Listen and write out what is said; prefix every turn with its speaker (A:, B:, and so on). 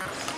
A: 자,